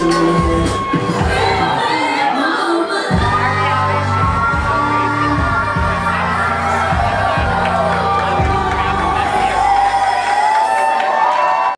in the hood.